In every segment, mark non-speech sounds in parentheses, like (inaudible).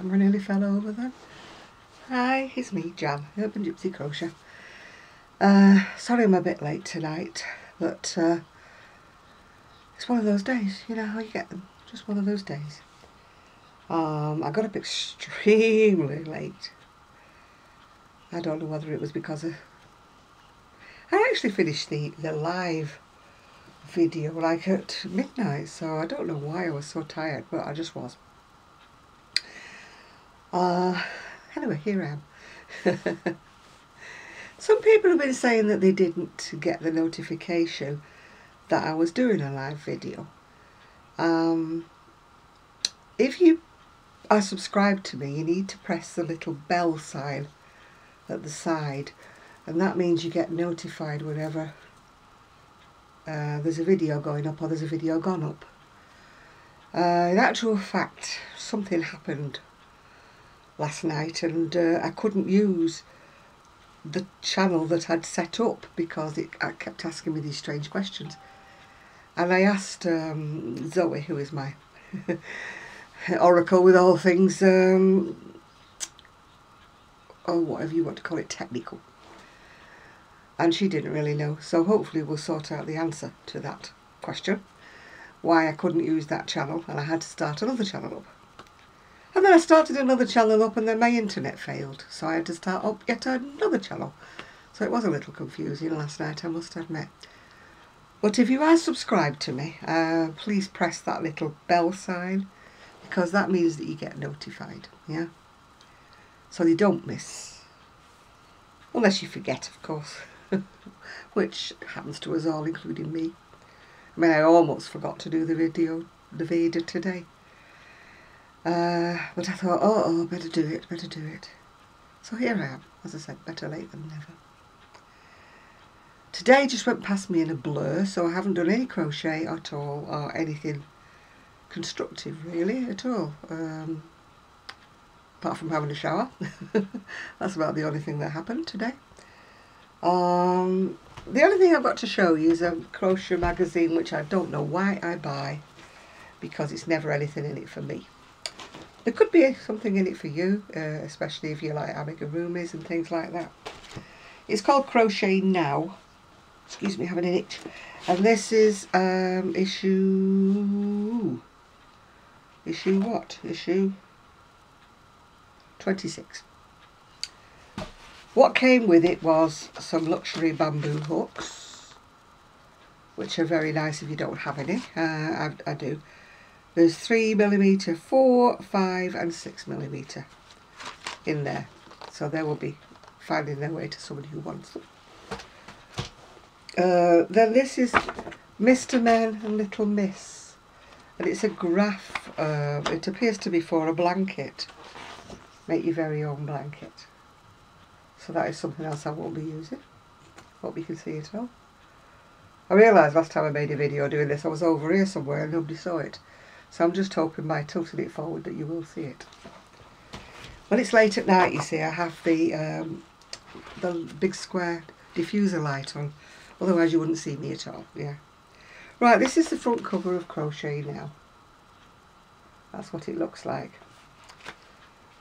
camera nearly fell over then. Hi, it's me, Jan, Urban Gypsy Crochet. Uh, sorry I'm a bit late tonight, but uh, it's one of those days, you know how you get them, just one of those days. Um, I got up (laughs) extremely late. I don't know whether it was because of... I actually finished the, the live video like at midnight, so I don't know why I was so tired, but I just was. Uh, anyway, here I am. (laughs) Some people have been saying that they didn't get the notification that I was doing a live video. Um, if you are subscribed to me, you need to press the little bell sign at the side and that means you get notified whenever uh, there's a video going up or there's a video gone up. Uh, in actual fact, something happened last night and uh, I couldn't use the channel that I'd set up because it, it kept asking me these strange questions. And I asked um, Zoe, who is my (laughs) oracle with all things, um, or whatever you want to call it, technical and she didn't really know. So hopefully we'll sort out the answer to that question. Why I couldn't use that channel and I had to start another channel up. And then I started another channel up and then my internet failed. So I had to start up yet another channel. So it was a little confusing last night, I must admit. But if you are subscribed to me, uh, please press that little bell sign because that means that you get notified, yeah? So you don't miss. Unless you forget, of course. (laughs) which happens to us all, including me. I mean, I almost forgot to do the video, the video today. Uh, but I thought, oh, oh, better do it, better do it. So here I am, as I said, better late than never. Today just went past me in a blur, so I haven't done any crochet at all, or anything constructive really at all. Um, apart from having a shower. (laughs) That's about the only thing that happened today. Um, the only thing I've got to show you is a crochet magazine which I don't know why I buy because it's never anything in it for me. There could be something in it for you, uh, especially if you like amigurumis and things like that. It's called Crochet Now. Excuse me, having an itch. And this is um, issue... Issue what? Issue 26. What came with it was some luxury bamboo hooks, which are very nice if you don't have any. Uh, I, I do. There's 3 millimeter, 4, 5 and 6 millimeter in there. So they will be finding their way to somebody who wants them. Uh, then this is Mr. Men and Little Miss. And it's a graph. Uh, it appears to be for a blanket. Make your very own blanket. So that is something else I won't be using. Hope you can see it all. I realised last time I made a video doing this I was over here somewhere and nobody saw it. So I'm just hoping by tilting it forward that you will see it. When it's late at night you see I have the um, the big square diffuser light on. Otherwise you wouldn't see me at all. Yeah. Right, this is the front cover of Crochet Now. That's what it looks like.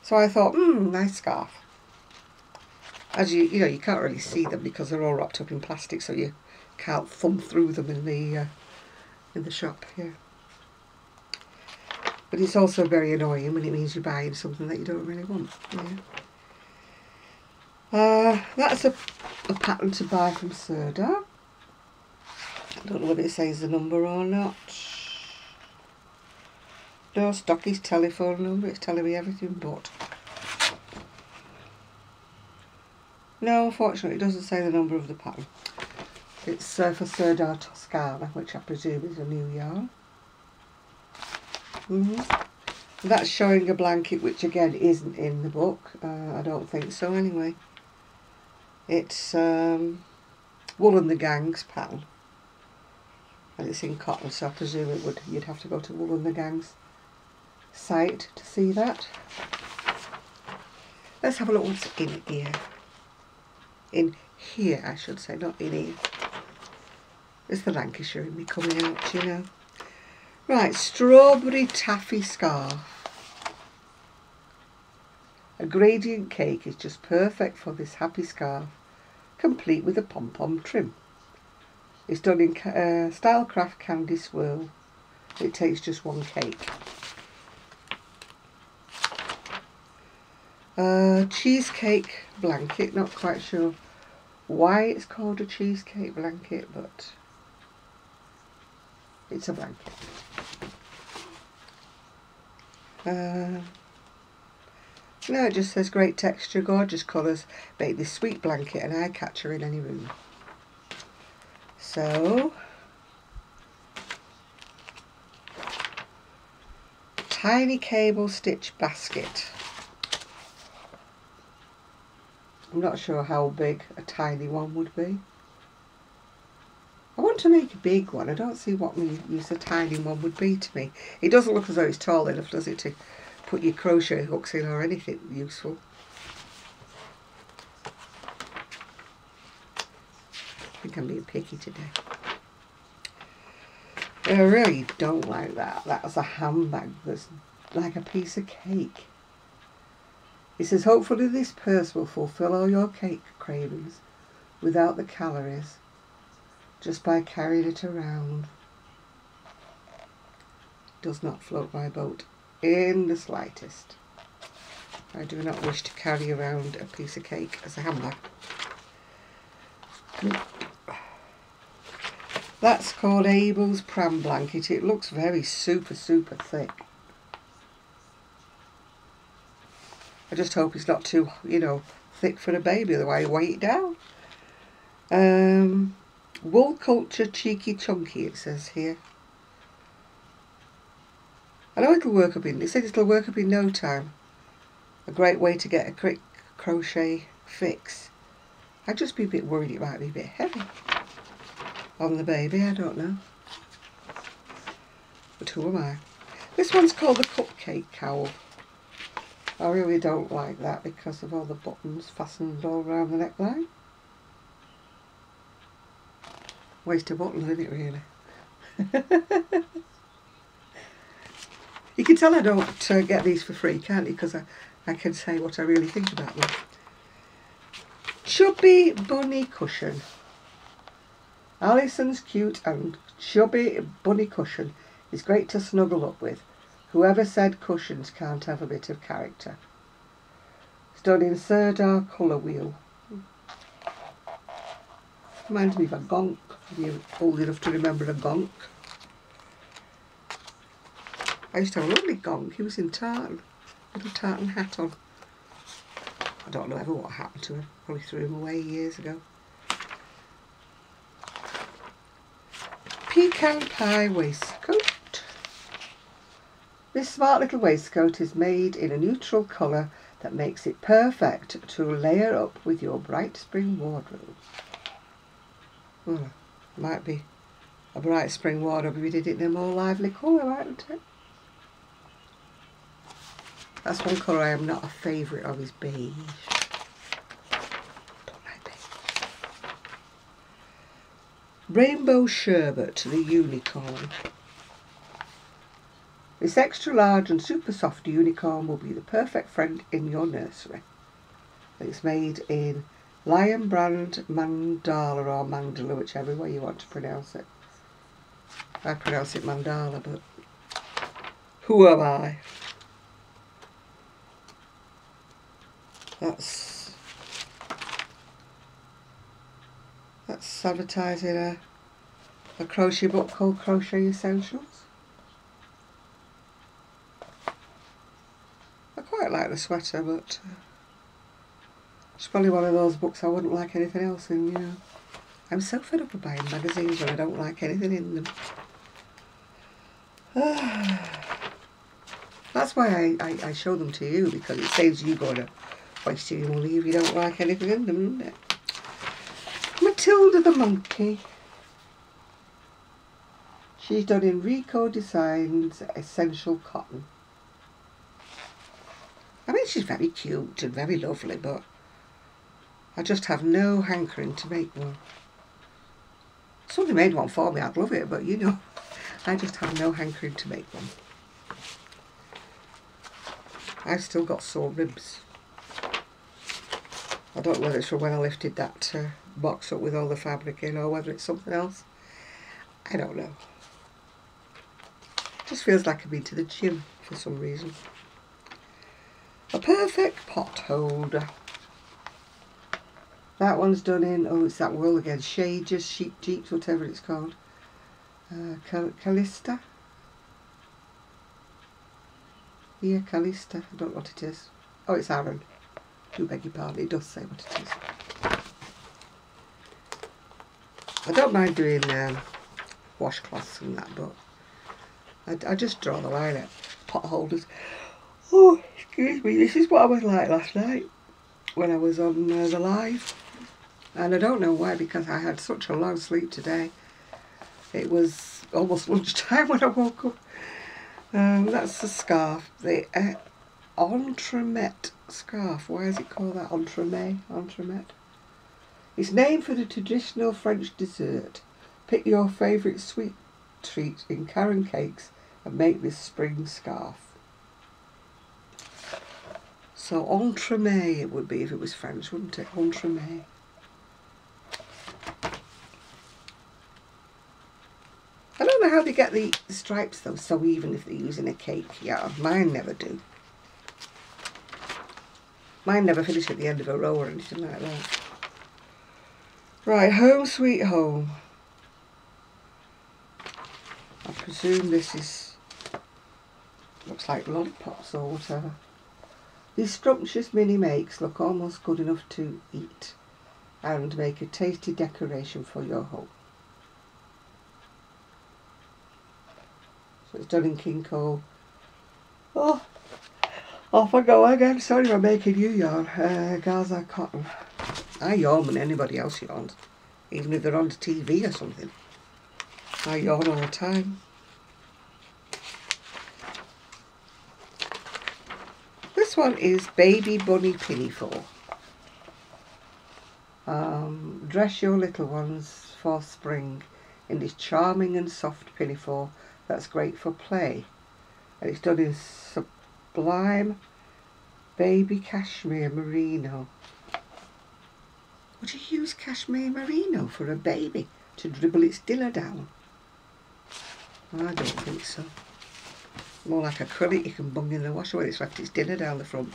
So I thought, hmm, nice scarf as you you know you can't really see them because they're all wrapped up in plastic so you can't thumb through them in the uh, in the shop yeah but it's also very annoying when it means you're buying something that you don't really want yeah uh, that's a, a pattern to buy from Sirdar I don't know whether it says the number or not no stocky's telephone number it's telling me everything but No, unfortunately it doesn't say the number of the pattern. It's uh, for Sirdar Toscana, which I presume is a new yarn. Mm -hmm. That's showing a blanket, which again isn't in the book. Uh, I don't think so anyway. It's um, Wool and the Gang's pattern. And it's in cotton, so I presume it would you'd have to go to Wool and the Gang's site to see that. Let's have a look what's in here in here I should say, not in here. It's the Lancashire in me coming out, you know. Right, strawberry taffy scarf. A gradient cake is just perfect for this happy scarf, complete with a pom-pom trim. It's done in uh, Stylecraft Candy Swirl. It takes just one cake. Uh, cheesecake blanket, not quite sure why it's called a cheesecake blanket, but it's a blanket. Uh, no, it just says great texture, gorgeous colours, make this sweet blanket an eye catcher in any room. So, tiny cable stitch basket. I'm not sure how big a tiny one would be. To make a big one. I don't see what use a tiny one would be to me. It doesn't look as though it's tall enough, does it, to put your crochet hooks in or anything useful. I think I'm being picky today. I really don't like that. That's a handbag that's like a piece of cake. It says, hopefully this purse will fulfill all your cake cravings without the calories, just by carrying it around. Does not float my boat in the slightest. I do not wish to carry around a piece of cake as a handbag. That's called Abel's Pram Blanket. It looks very super, super thick. I just hope it's not too, you know, thick for a baby, otherwise I weigh it down. Um, wool couture cheeky chunky, it says here. I know it'll work up in, it says it'll work up in no time. A great way to get a quick crochet fix. I'd just be a bit worried it might be a bit heavy on the baby, I don't know. But who am I? This one's called the Cupcake Cowl. I really don't like that because of all the buttons fastened all around the neckline. Waste of buttons, isn't it really? (laughs) you can tell I don't uh, get these for free, can't you? Because I, I can say what I really think about them. Chubby Bunny Cushion. Alison's cute and chubby bunny cushion is great to snuggle up with. Whoever said cushions can't have a bit of character. It's done in Sirdar colour wheel. Reminds me of a gonk, you're old enough to remember a gonk. I used to have a lovely gonk, he was in tartan, little tartan hat on. I don't know ever what happened to him, probably threw him away years ago. Pecan Pie waistcoat. This smart little waistcoat is made in a neutral colour that makes it perfect to layer up with your bright spring wardrobe. Well, might be a bright spring wardrobe if we did it in a more lively colour, mightn't it? That's one colour I am not a favourite of is beige. Don't like beige. Rainbow Sherbet, the unicorn. This extra large and super soft unicorn will be the perfect friend in your nursery. It's made in Lion Brand Mandala or Mandala, whichever way you want to pronounce it. I pronounce it Mandala, but who am I? That's That's advertising a, a crochet book called Crochet Essentials. I quite like the sweater, but uh, it's probably one of those books I wouldn't like anything else in, you know. I'm so fed up of buying magazines when I don't like anything in them. (sighs) That's why I, I, I, show them to you, because it saves you going to waste your money if you don't like anything in them? Matilda the Monkey. She's done in Rico Designs Essential Cotton. I mean, she's very cute and very lovely, but I just have no hankering to make one. Somebody made one for me, I'd love it, but you know, I just have no hankering to make one. I've still got sore ribs I don't know whether it's from when I lifted that uh, box up with all the fabric in or whether it's something else. I don't know. Just feels like I've been to the gym for some reason. A perfect pot holder. That one's done in, oh it's that wool again, Shages, Sheep Jeeps, whatever it's called. Uh, Cal Callista. Yeah, Callista, I don't know what it is. Oh, it's Aran. Do beg your pardon, it does say what it is. I don't mind doing um, washcloths and that, but I, I just draw the line at pot holders. Oh, excuse me, this is what I was like last night when I was on uh, the live. And I don't know why, because I had such a long sleep today. It was almost (laughs) lunchtime when I woke up. Um, that's the scarf, the uh, Entremet scarf. Why is it called that? Entremet? Entremet? It's named for the traditional French dessert. Pick your favourite sweet treat in Caron cakes and make this spring scarf. So entremet it would be if it was French, wouldn't it? Entremet. I don't know how they get the stripes though so even if they're using a cake. Yeah, mine never do. Mine never finish at the end of a row or anything like that. Right, home sweet home. I presume this is looks like lollipops or whatever. These scrumptious mini makes look almost good enough to eat and make a tasty decoration for your home. It's done in King Cole. Oh, off I go again. Sorry I'm making you yawn. Uh, Giza cotton. I yawn when anybody else yawns. Even if they're on the TV or something. I yawn all the time. This one is Baby Bunny Pinafore. Um, dress your little ones for spring in this charming and soft pinafore that's great for play. And it's done in sublime baby cashmere merino. Would you use cashmere merino for a baby to dribble its dinner down? I don't think so. More like acrylic you can bung in the washer when it's left its dinner down the front.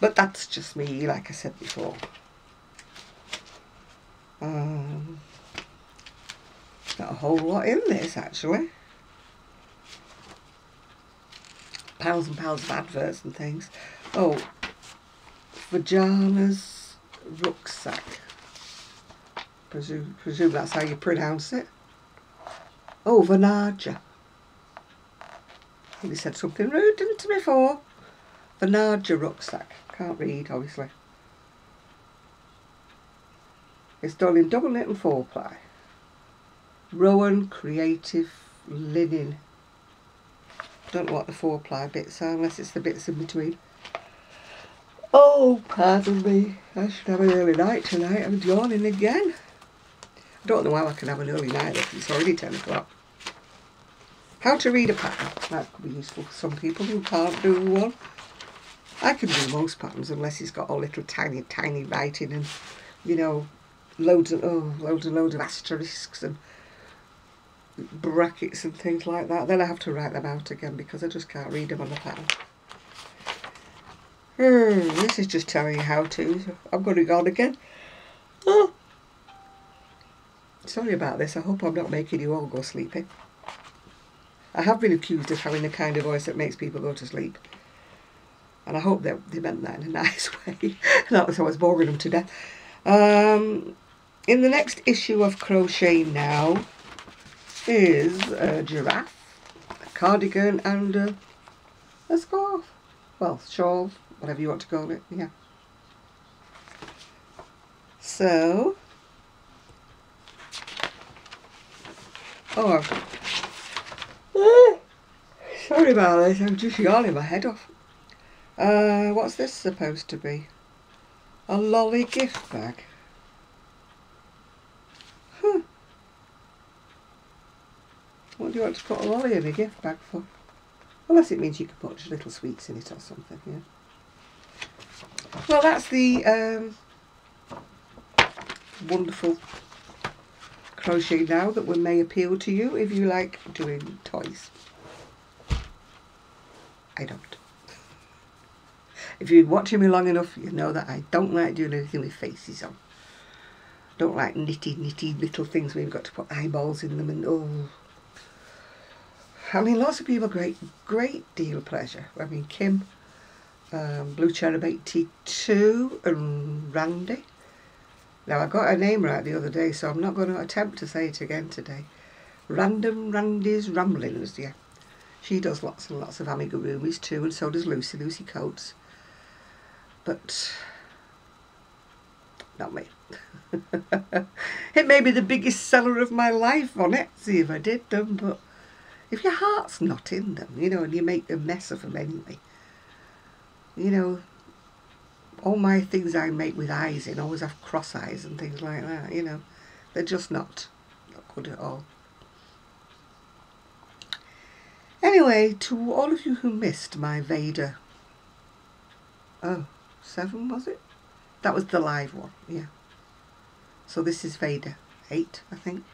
But that's just me, like I said before. Um, Got a whole lot in this actually. Pounds and pounds of adverts and things. Oh, Vagina's rucksack. Presume, presume that's how you pronounce it. Oh, Vanaja. He said something rude, didn't he, before? Vanaja rucksack. Can't read, obviously. It's done in double knit and four ply. Rowan Creative Linen. Don't know what the four ply bits are unless it's the bits in between. Oh, pardon me. I should have an early night tonight. I'm yawning again. I don't know how I can have an early night if it's already 10 o'clock. How to read a pattern. That could be useful for some people who can't do one. I can do most patterns unless it's got all little tiny, tiny writing and, you know, loads of, oh, loads and loads of asterisks and brackets and things like that. Then I have to write them out again because I just can't read them on the pattern. Hmm, this is just telling you how to. So I'm going to go on again. Oh. Sorry about this. I hope I'm not making you all go sleepy. I have been accused of having the kind of voice that makes people go to sleep. And I hope that they meant that in a (laughs) nice way. Not that I was boring them to death. Um, in the next issue of Crochet Now, is a giraffe, a cardigan and a, a scarf. Well, shawl, whatever you want to call it, yeah. So, oh, sorry about this, I'm just yawning my head off. Uh, what's this supposed to be? A lolly gift bag. What do you want to put a lolly in a gift bag for? Unless it means you can put little sweets in it or something, yeah. Well, that's the um, wonderful crochet now that may appeal to you if you like doing toys. I don't. If you're watching me long enough, you know that I don't like doing anything with faces on. Don't like nitty nitty little things where you've got to put eyeballs in them and oh. I mean, lots of people great, great deal of pleasure. I mean, Kim, um, Blue Cherub 82 and Randy. Now, I got her name right the other day, so I'm not going to attempt to say it again today. Random Randy's Ramblings, yeah. She does lots and lots of amigurumis too, and so does Lucy, Lucy Coates. But not me. (laughs) it may be the biggest seller of my life on Etsy if I did them, but if your heart's not in them, you know, and you make a mess of them anyway, you know, all my things I make with eyes in always have cross eyes and things like that, you know, they're just not, not good at all. Anyway, to all of you who missed my VEDA, oh, seven was it? That was the live one, yeah. So this is VEDA 8, I think.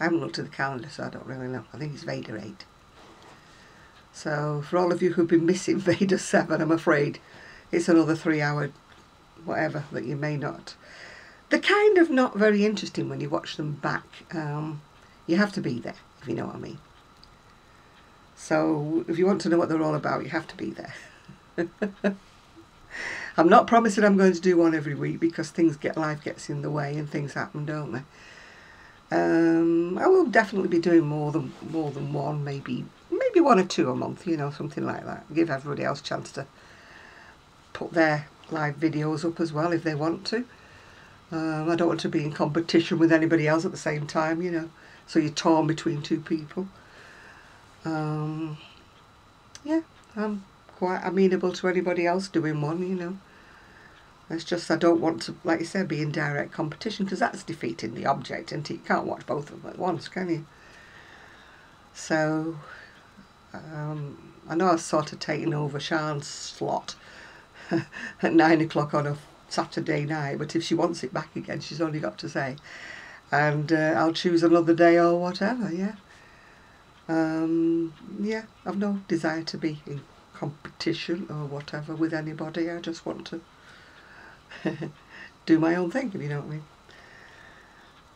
I haven't looked at the calendar, so I don't really know. I think it's VEDA 8. So for all of you who've been missing (laughs) VEDA 7, I'm afraid it's another three hour whatever that you may not. They're kind of not very interesting when you watch them back. Um, you have to be there, if you know what I mean. So if you want to know what they're all about, you have to be there. (laughs) I'm not promising I'm going to do one every week because things get life gets in the way and things happen, don't they? Um, I will definitely be doing more than more than one, maybe maybe one or two a month, you know, something like that. Give everybody else a chance to put their live videos up as well if they want to. Um, I don't want to be in competition with anybody else at the same time, you know. So you're torn between two people. Um, yeah, I'm quite amenable to anybody else doing one, you know. It's just I don't want to, like you said, be in direct competition because that's defeating the object and you can't watch both of them at once, can you? So, um, I know I've sort of taken over Sean's slot (laughs) at nine o'clock on a Saturday night, but if she wants it back again, she's only got to say. And uh, I'll choose another day or whatever, yeah. Um, yeah, I've no desire to be in competition or whatever with anybody. I just want to (laughs) do my own thing, if you know what I mean.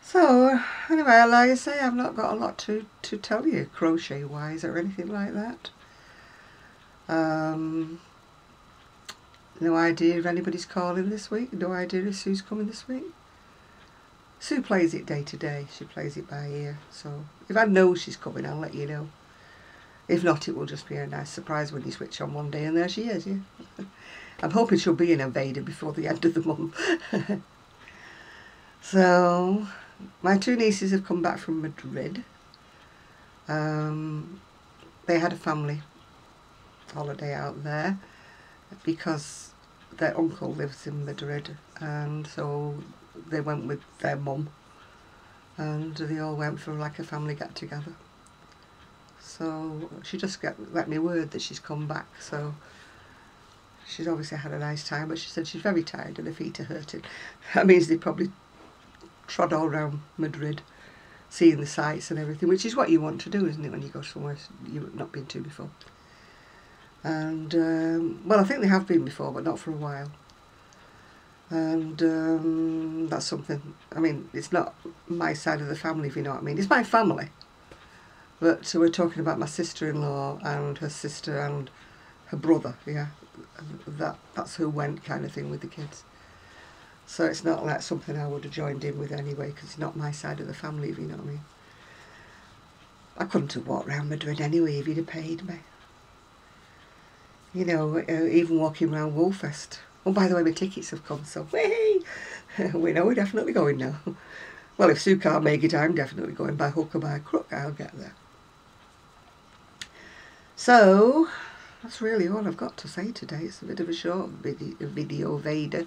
So, anyway, like I say, I've not got a lot to, to tell you crochet-wise or anything like that. Um, no idea if anybody's calling this week. No idea if Sue's coming this week. Sue plays it day to day. She plays it by ear. So if I know she's coming, I'll let you know. If not, it will just be a nice surprise when you switch on one day and there she is, yeah. (laughs) I'm hoping she'll be in Invader before the end of the month. (laughs) so, my two nieces have come back from Madrid. Um, they had a family holiday out there because their uncle lives in Madrid and so they went with their mum and they all went for like a family get together. So she just get, let me word that she's come back so she's obviously had a nice time but she said she's very tired and her feet are hurting. That means they probably trod all around Madrid seeing the sights and everything which is what you want to do isn't it when you go somewhere you've not been to before. And um, well I think they have been before but not for a while and um, that's something I mean it's not my side of the family if you know what I mean it's my family but so we're talking about my sister-in-law and her sister and her brother yeah that that's who went kind of thing with the kids so it's not like something I would have joined in with anyway because it's not my side of the family if you know what I mean I couldn't have walked around Madrid anyway if you'd have paid me you know uh, even walking around Woolfest Oh, by the way, my tickets have come, so (laughs) we know we're definitely going now. (laughs) Well, if Sue can't make it, I'm definitely going by hook or by crook. I'll get there. So, that's really all I've got to say today. It's a bit of a short video, VEDA.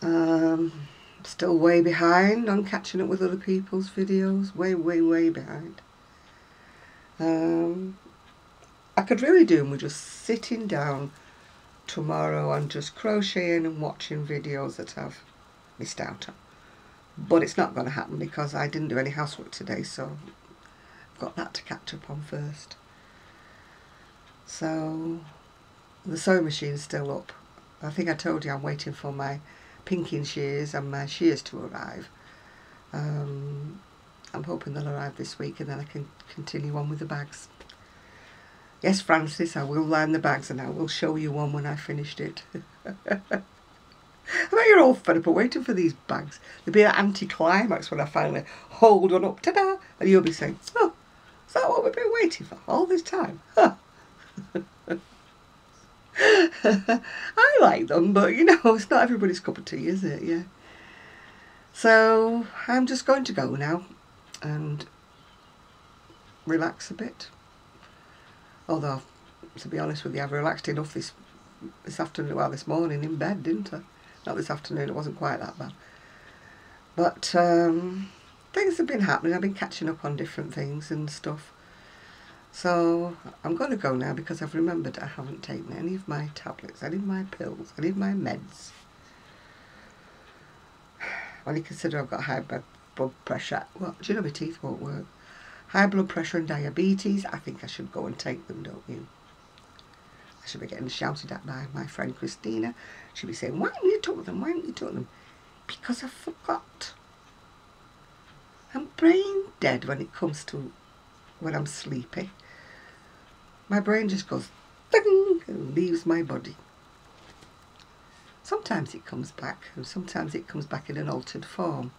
Um, still way behind on catching up with other people's videos. Way, way, way behind. Um, I could really do them with just sitting down tomorrow and just crocheting and watching videos that I've missed out on. But it's not going to happen because I didn't do any housework today, so I've got that to catch up on first. So the sewing machine's still up. I think I told you I'm waiting for my pinking shears and my shears to arrive. Um, I'm hoping they'll arrive this week and then I can continue on with the bags. Yes, Francis, I will line the bags and I will show you one when I finished it. (laughs) I bet you're all fed up waiting for these bags. There'll be an anticlimax when I finally hold one up, ta-da, and you'll be saying, oh, is that what we've been waiting for all this time? Huh. (laughs) I like them, but you know, it's not everybody's cup of tea, is it? Yeah. So I'm just going to go now and relax a bit. Although, to be honest with you, I've relaxed enough this this afternoon, well, this morning in bed, didn't I? Not this afternoon, it wasn't quite that bad. But um, things have been happening. I've been catching up on different things and stuff. So I'm going to go now because I've remembered I haven't taken any of my tablets, any of my pills, any of my meds. When you consider I've got high blood pressure, well, do you know my teeth won't work? High blood pressure and diabetes, I think I should go and take them, don't you? I should be getting shouted at by my friend Christina. She'll be saying, why haven't you took them? Why haven't you took them? Because I forgot. I'm brain dead when it comes to when I'm sleepy my brain just goes ding and leaves my body. Sometimes it comes back, and sometimes it comes back in an altered form,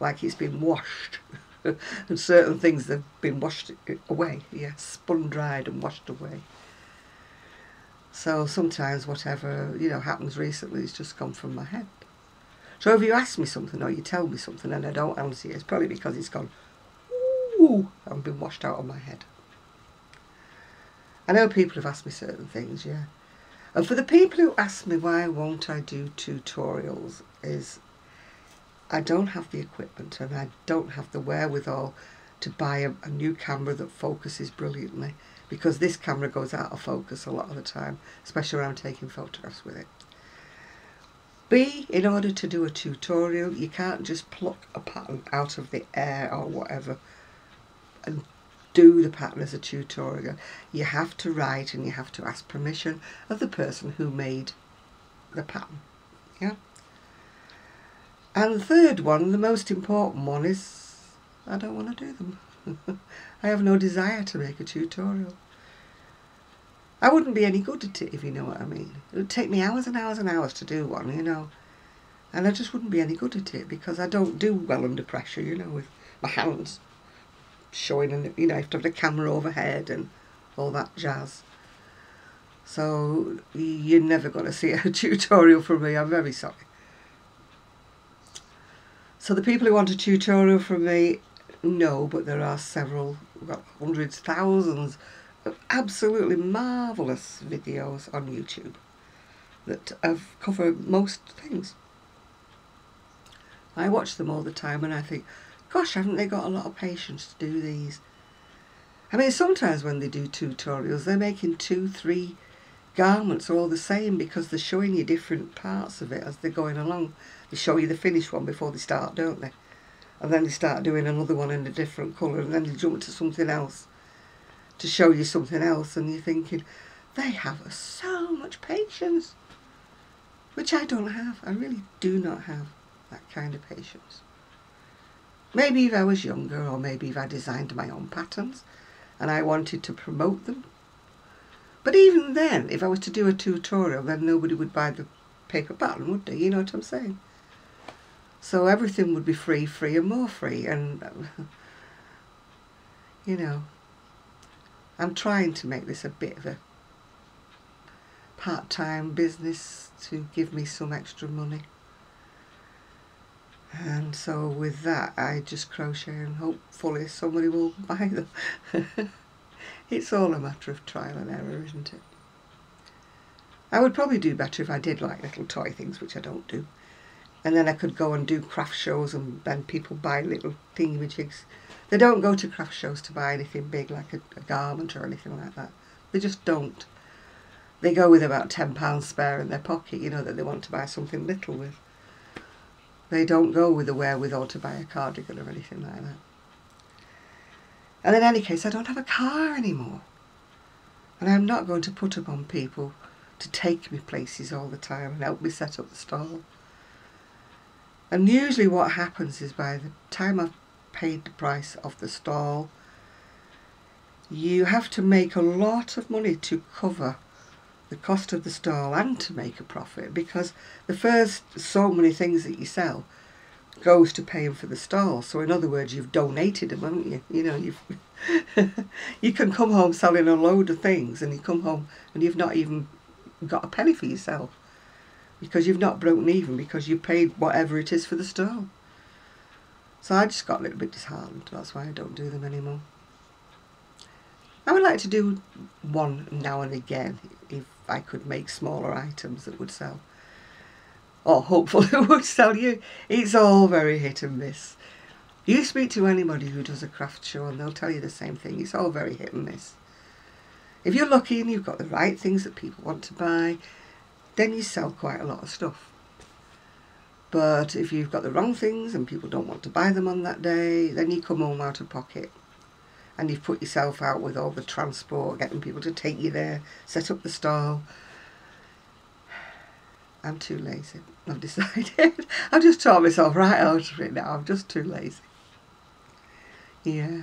like it's been washed. (laughs) and certain things have been washed away, yes, spun dried and washed away. So sometimes whatever, you know, happens recently has just gone from my head. So if you ask me something or you tell me something and I don't answer it, it's probably because it's gone, ooh, and been washed out of my head. I know people have asked me certain things, yeah. And for the people who ask me why won't I do tutorials is I don't have the equipment and I don't have the wherewithal to buy a, a new camera that focuses brilliantly because this camera goes out of focus a lot of the time, especially when I'm taking photographs with it. B, in order to do a tutorial, you can't just pluck a pattern out of the air or whatever and do the pattern as a tutorial. You have to write and you have to ask permission of the person who made the pattern. Yeah. And the third one, the most important one, is I don't want to do them. (laughs) I have no desire to make a tutorial. I wouldn't be any good at it, if you know what I mean. It would take me hours and hours and hours to do one, you know. And I just wouldn't be any good at it because I don't do well under pressure, you know, with my hands showing and you know you have to have the camera overhead and all that jazz. So you're never going to see a (laughs) tutorial from me I'm very sorry. So the people who want a tutorial from me no but there are several well, hundreds thousands of absolutely marvellous videos on YouTube that have covered most things. I watch them all the time and I think gosh, haven't they got a lot of patience to do these? I mean, sometimes when they do tutorials, they're making two, three garments all the same because they're showing you different parts of it as they're going along. They show you the finished one before they start, don't they? And then they start doing another one in a different colour and then they jump to something else to show you something else and you're thinking, they have so much patience, which I don't have. I really do not have that kind of patience. Maybe if I was younger or maybe if I designed my own patterns and I wanted to promote them. But even then, if I was to do a tutorial, then nobody would buy the paper pattern, would they? You know what I'm saying? So everything would be free, free and more free. And, (laughs) you know, I'm trying to make this a bit of a part-time business to give me some extra money and so with that I just crochet and hopefully somebody will (laughs) buy them. (laughs) It's all a matter of trial and error isn't it? I would probably do better if I did like little toy things which I don't do. And then I could go and do craft shows and then people buy little thingamajigs they don't go to craft shows to buy anything big like a, a garment or anything like that. They just don't. They go with about £10 spare in their pocket, you know, that they want to buy something little with. They don't go with the wherewithal to buy a cardigan or anything like that. And in any case, I don't have a car anymore. And I'm not going to put upon people to take me places all the time and help me set up the stall. And usually what happens is by the time I've paid the price of the stall, you have to make a lot of money to cover the cost of the stall and to make a profit because the first so many things that you sell goes to paying for the stall. So in other words, you've donated them, haven't you? You know, you've (laughs) you can come home selling a load of things and you come home and you've not even got a penny for yourself because you've not broken even because you paid whatever it is for the stall. So I just got a little bit disheartened. That's why I don't do them anymore. I would like to do one now and again if I could make smaller items that would sell. Or hopefully (laughs) it would sell you. It's all very hit and miss. You speak to anybody who does a craft show and they'll tell you the same thing. It's all very hit and miss. If you're lucky and you've got the right things that people want to buy, then you sell quite a lot of stuff. But if you've got the wrong things and people don't want to buy them on that day, then you come home out of pocket. And you've put yourself out with all the transport, getting people to take you there, set up the stall. I'm too lazy. I've (laughs) decided. I've just taught myself right out of it now. I'm just too lazy. Yeah.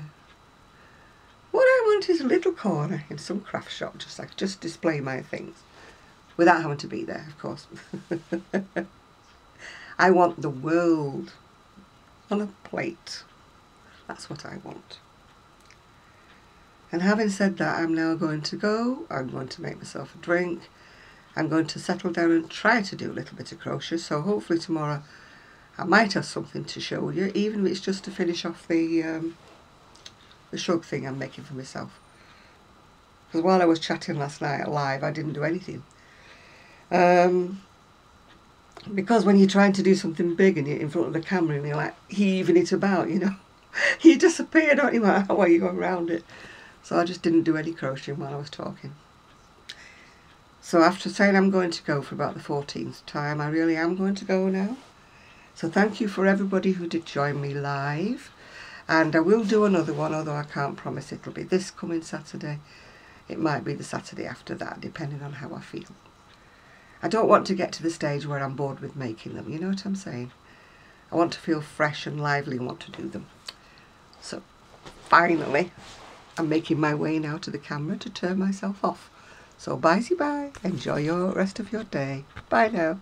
What I want is a little corner in some craft shop, just like just display my things, without having to be there, of course. (laughs) I want the world on a plate. That's what I want. And having said that, I'm now going to go. I'm going to make myself a drink. I'm going to settle down and try to do a little bit of crochet. So hopefully tomorrow I might have something to show you, even if it's just to finish off the um, the shrug thing I'm making for myself. Because while I was chatting last night live, I didn't do anything. Um, because when you're trying to do something big and you're in front of the camera and you're like heaving it about, you know, (laughs) you disappear, don't you, how you go around it. So I just didn't do any crocheting while I was talking. So after saying I'm going to go for about the 14th time, I really am going to go now. So thank you for everybody who did join me live. And I will do another one although I can't promise it'll be this coming Saturday. It might be the Saturday after that depending on how I feel. I don't want to get to the stage where I'm bored with making them you know what I'm saying? I want to feel fresh and lively and want to do them. So finally I'm making my way now to the camera to turn myself off. So bye bye enjoy your rest of your day. Bye now